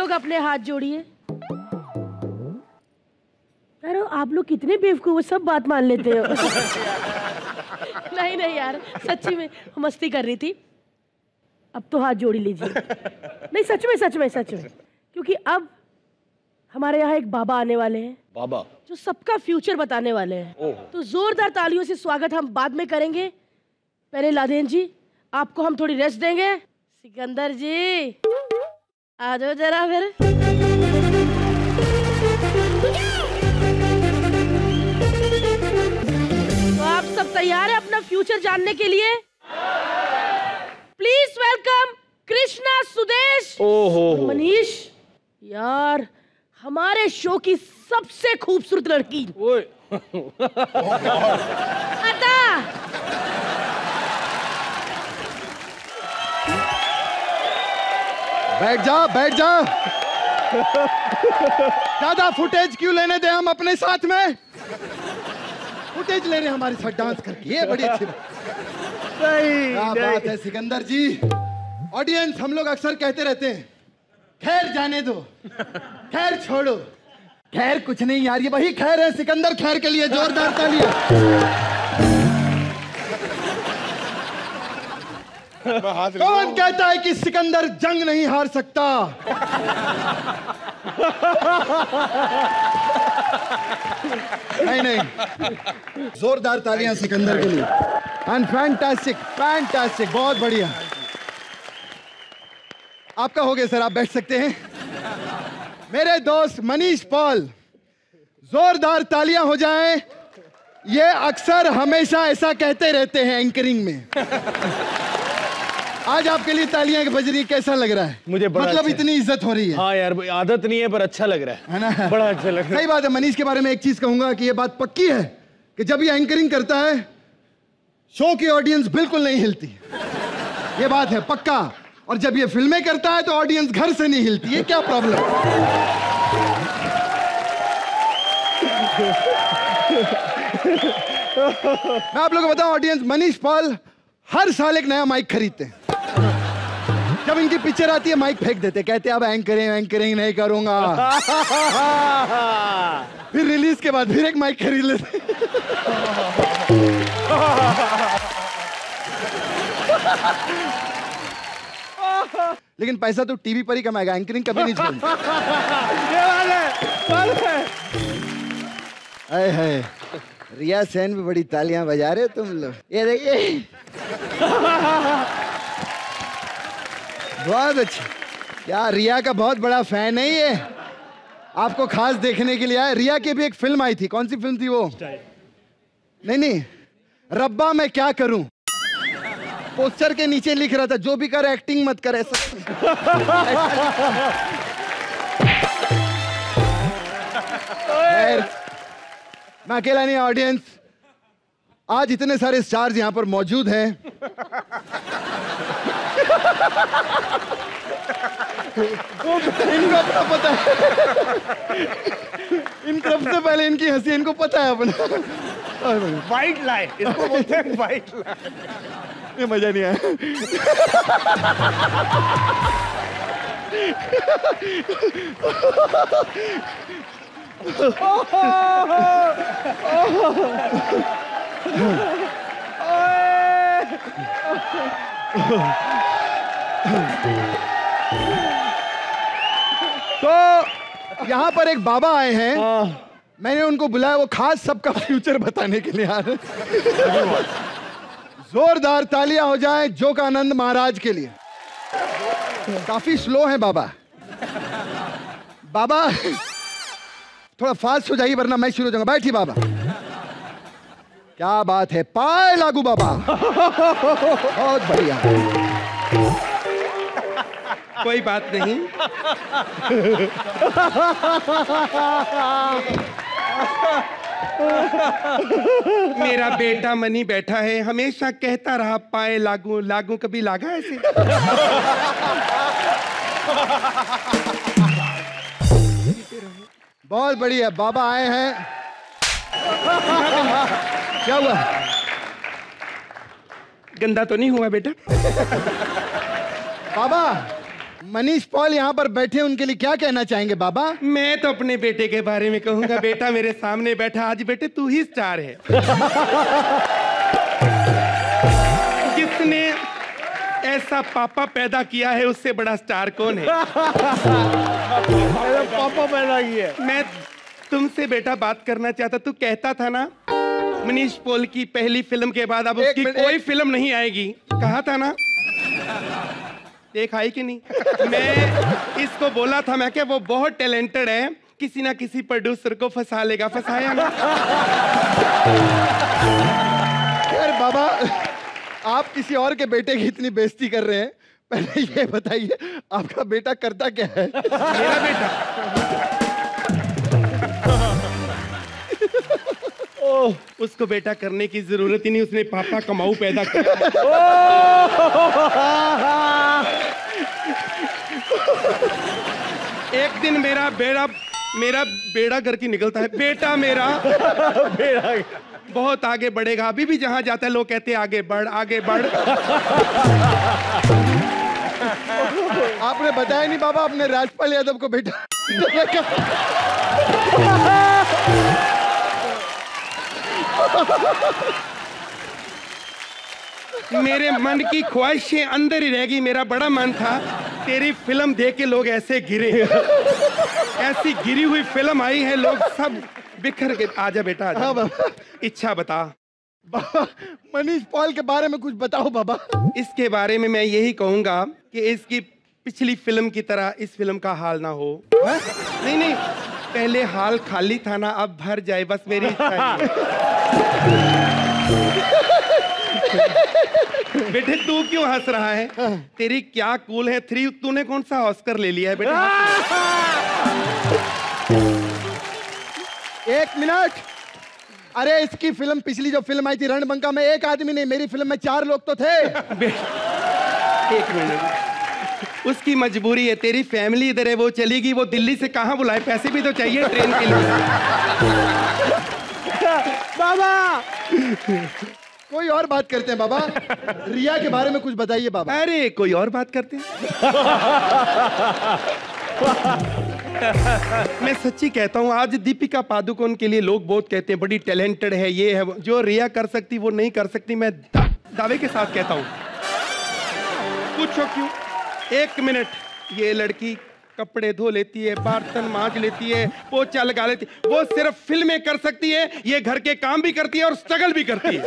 लोग अपने हाथ जोड़िए। अरे आप लोग कितने बेवकूफ़ सब बात मान लेते हो। नहीं नहीं यार सच्ची में मस्ती कर रही थी। अब तो हाथ जोड़ी लीजिए। नहीं सच में सच में सच में। क्योंकि अब हमारे यहाँ एक बाबा आने वाले हैं। बाबा? जो सबका फ्यूचर बताने वाले हैं। तो जोरदार तालियों से स्वागत हम बाद में करेंगे। पहले लादेन जी आपको हम थोड़ी रेस्ट देंगे। सिकंदर जी। आ जाओ जरा फिर। तो आप सब तैयार है अपना फ्यूचर जानने के लिए? प्लीज़ वेलकम कृष्णा सुदेश ओहो। मनीष यार हमारे शो की सबसे खूबसूरत लड़की। ओए। अदा बैठ जा बैठ जा ज़्यादा फुटेज क्यों लेने दे हम अपने साथ में? फुटेज ले रहे हैं हमारे साथ डांस करके। ये बड़ी अच्छी बात। क्या बात है सिकंदर जी। ऑडियंस हम लोग अक्सर कहते रहते हैं खैर जाने दो खैर छोड़ो। खैर कुछ नहीं यार ये वही खैर है सिकंदर खैर के लिए जोरदार तालियाँ। कौन कहता है कि सिकंदर जंग नहीं हार सकता। नहीं नहीं। जोरदार तालियाँ सिकंदर के लिए। एंड फैंटास्टिक फैंटास्टिक बहुत बढ़िया। आपका हो गया सर आप बैठ सकते हैं। मेरे दोस्त मनीष पॉल जोरदार तालियाँ हो जाएँ। ये अक्सर हमेशा ऐसा कहते रहते हैं एंकरिंग में। आज आपके लिए तालियाँ की बजरी कैसा लग रहा है? मुझे बड़ा मतलब अच्छा इतनी इज़्ज़त हो रही है। हाँ यार आदत नहीं है पर अच्छा लग रहा है। है ना? बड़ा अच्छा लग रहा है। सही बात है मनीष के बारे में एक चीज़ कहूँगा कि ये बात पक्की है कि जब ये एंकरिंग करता है शो की ऑडियंस बिल्कुल नहीं हिलती। ये बात है पक्का। और जब ये फ़िल्में करता है तो ऑडियंस घर से नहीं हिलती। ये क्या प्रॉब्लम मैं आप लोगों को बताऊँ ऑडियंस मनीष पाल हर साल एक नया माइक खरीदते हैं। जब इनकी पिक्चर आती है माइक फेंक देते कहते अब एंकरिंग एंकरिंग नहीं करूँगा। फिर रिलीज़ के बाद फिर एक माइक खरीद लेते लेकिन पैसा तो टीवी पर ही कमाएगा एंकरिंग कभी नहीं छोड़ेगा। ये वाला है हाय हाय। रिया सेन भी बड़ी तालियाँ बजा रहे हो तुम लोग। ये देखिए। बहुत अच्छा क्या रिया का बहुत बड़ा फ़ैन है ये। आपको खास देखने के लिए आया। रिया की भी एक फ़िल्म आई थी। कौन सी फ़िल्म थी वो? नहीं नहीं। रब्बा मैं क्या करूँ? पोस्टर के नीचे लिख रहा था, जो भी कर एक्टिंग मत कर, ऐसा। मैं अकेला नहीं ऑडियंस आज इतने सारे स्टार्स यहाँ पर मौजूद हैं। इनको अपना पता है। इन सबसे पहले इनकी हँसी इनको पता है अपना। वाइट लाइट इसको बोलते हैं वाइट लाइट ये मज़ा नहीं आया। तो यहाँ पर एक बाबा आए हैं। मैंने उनको बुलाया वो खास सबका फ्यूचर बताने के लिए आ रहे हैं। जोरदार तालियाँ हो जाएँ जोगानंद महाराज के लिए। काफ़ी स्लो है बाबा। बाबा थोड़ा फास्ट हो जाइए वरना मैं शुरू हो जाऊँगा। बैठिए बाबा। क्या बात है? पाए लागू बाबा। बहुत बढ़िया। कोई बात नहीं। मेरा बेटा मनी बैठा है हमेशा कहता रहा पाए लागू लागू कभी लागा ऐसे? बहुत बढ़िया। बाबा आए हैं। क्या हुआ? गंदा तो नहीं हुआ बेटा? बाबा मनीष पॉल यहाँ पर बैठे उनके लिए क्या कहना चाहेंगे बाबा? मैं तो अपने बेटे के बारे में कहूँगा बेटा मेरे सामने बैठा आज बेटे तू ही स्टार है। जिसने ऐसा पापा पैदा किया है उससे बड़ा स्टार कौन है? पापा पैदा किया मैं तुमसे बेटा बात करना चाहता तू कहता था ना मनीष पॉल की पहली फ़िल्म के बाद अब उसकी कोई फ़िल्म नहीं आएगी। कहा था ना? देख आई कि नहीं? मैं इसको बोला था मैं क्या वो बहुत टैलेंटेड है किसी ना किसी प्रोड्यूसर को फंसा लेगा। फंसाया ना। यार बाबा आप किसी और के बेटे की इतनी बेइज्जती कर रहे हैं। पहले ये बताइए आपका बेटा करता क्या है? मेरा बेटा? उसको बेटा करने की ज़रूरत ही नहीं उसने पापा कमाऊ पैदा किया। एक दिन मेरा बेड़ा मेरा बेड़ा घर की निकलता है। बेटा मेरा। बेड़ा। बहुत आगे बढ़ेगा। अभी भी जहाँ जाता है लोग कहते हैं आगे बढ़ आगे बढ़। आपने बताया नहीं बाबा आपने राजपाल यादव को बेटा। मेरे मन की ख्वाहिशें अंदर ही रह गई मेरा बड़ा मन था तेरी फ़िल्म देख के लोग ऐसे गिरे। ऐसी गिरी हुई फ़िल्म आई है लोग सब बिखर के आजा बेटा आजा। हाँ इच्छा बता। मनीष पॉल के बारे में कुछ बताओ बाबा। इसके बारे में मैं यही कहूँगा कि इसकी पिछली फ़िल्म की तरह इस फ़िल्म का हाल ना हो? नहीं नहीं। पहले हाल खाली था ना अब भर जाए बस मेरी इच्छा बेटे तू क्यों हंस रहा है? तेरी क्या कूल है? थ्री तूने कौन सा ऑस्कर ले लिया है बेटे? एक मिनट। अरे इसकी फ़िल्म पिछली जो फ़िल्म आई थी रणबंका में एक आदमी नहीं मेरी फ़िल्म में चार लोग तो थे। एक मिनट। उसकी मजबूरी है तेरी फैमिली इधर है वो चलेगी वो दिल्ली से कहाँ बुलाए? पैसे भी तो चाहिए ट्रेन के लिए। बाबा! कोई और बात करते हैं बाबा? रिया के बारे में कुछ बताइए बाबा। अरे कोई और बात करते हैं? मैं सच्ची कहता हूँ आज दीपिका पादुकोण के लिए लोग बहुत कहते हैं बड़ी टैलेंटेड है ये है जो रिया कर सकती वो नहीं कर सकती मैं दा, दावे के साथ कहता हूँ। पूछो क्यों? एक मिनट। ये लड़की कपड़े धो लेती है बर्तन मांज लेती है पोछा लगा लेती है। वो सिर्फ़ फ़िल्में कर सकती है ये घर के काम भी करती है और स्ट्रगल भी करती है।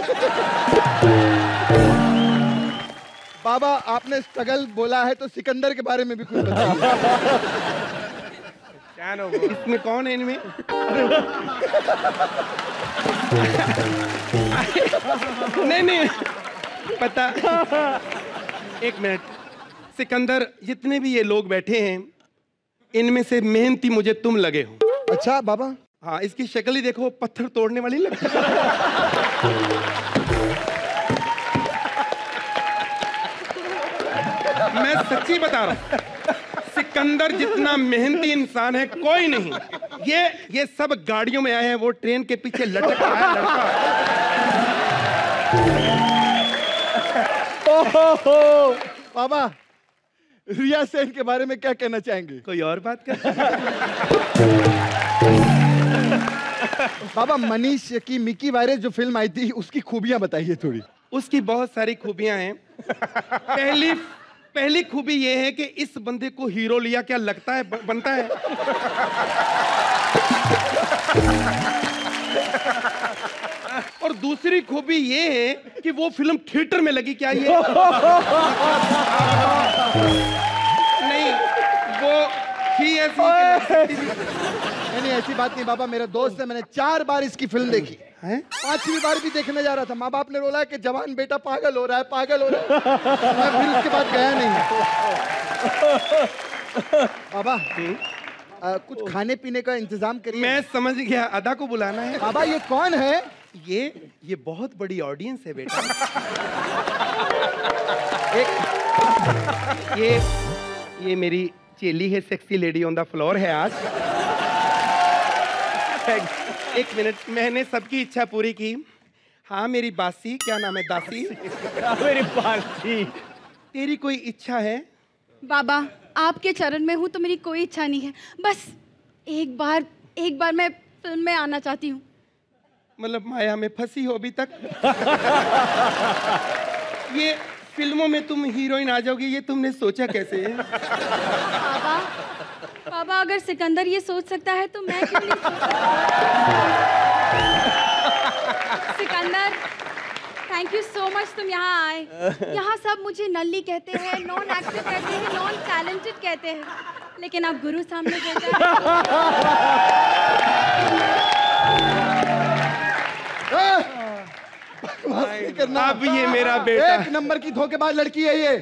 बाबा आपने स्ट्रगल बोला है तो सिकंदर के बारे में भी कुछ बताइए। इसमें कौन है इनमें? नहीं नहीं। पता। एक मिनट। सिकंदर जितने भी ये लोग बैठे हैं इनमें से मेहनती मुझे तुम लगे हो। अच्छा बाबा। हाँ इसकी शक्ल ही देखो पत्थर तोड़ने वाली लग है। मैं सच्ची बता रहा हूँ सिकंदर जितना मेहनती इंसान है कोई नहीं। ये ये सब गाड़ियों में आए हैं वो ट्रेन के पीछे लटक रहा है लड़का। बाबा। रिया सेन के बारे में क्या कहना चाहेंगे? कोई और बात कर? बाबा मनीष की मिकी वायरस जो फ़िल्म आई थी उसकी खूबियाँ बताइए थोड़ी। उसकी बहुत सारी खूबियाँ हैं। पहली पहली खूबी ये है कि इस बंदे को हीरो लिया क्या लगता है बनता है? और दूसरी खूबी ये है कि वो फ़िल्म थिएटर में लगी क्या ये? नहीं वो थी ऐसी। नहीं ऐसी बात नहीं बाबा मेरा दोस्त है मैंने चार बार इसकी फ़िल्म देखी। हैं? पांचवी बार भी देखने जा रहा था। माँ बाप ने बोला कि जवान बेटा पागल हो रहा है पागल हो रहा है। मैं फिर उसके बाद गया नहीं। बाबा आ, कुछ खाने पीने का इंतज़ाम करिए। मैं समझ गया अदा को बुलाना है। बाबा ये कौन है? ये ये बहुत बड़ी ऑडियंस है बेटा। एक ये ये मेरी चेली है sexy lady on the floor है आज। एक एक मिनट मैंने सबकी इच्छा पूरी की। हाँ मेरी बासी क्या नाम है दासी? मेरी पार्टी तेरी कोई इच्छा है? बाबा आपके चरण में हूँ तो मेरी कोई इच्छा नहीं है। बस एक बार एक बार मैं फ़िल्म में आना चाहती हूँ। मतलब माया में फंसी हो अभी तक। ये फ़िल्मों में तुम हीरोइन आ जाओगी ये तुमने सोचा कैसे है? बाबा बाबा अगर सिकंदर ये सोच सकता है तो मैं क्यों नहीं सोच Sikandar thank you so much तुम यहाँ आए। यहाँ सब मुझे नल्ली कहते हैं नॉन एक्टिव कहते हैं नॉन टैलेंटेड कहते हैं। लेकिन आप गुरु सामने कहते हैं। करना अब ये मेरा बेटा। एक नंबर की धोखेबाज लड़की है ये।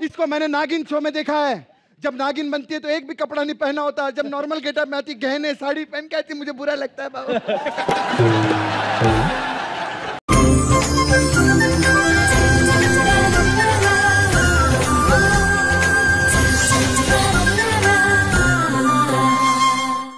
इसको मैंने नागिन शो में देखा है। जब नागिन बनती है तो एक भी कपड़ा नहीं पहना होता। जब नॉर्मल गेटअप में आती गहने साड़ी पहन के आती मुझे बुरा लगता है बाबा।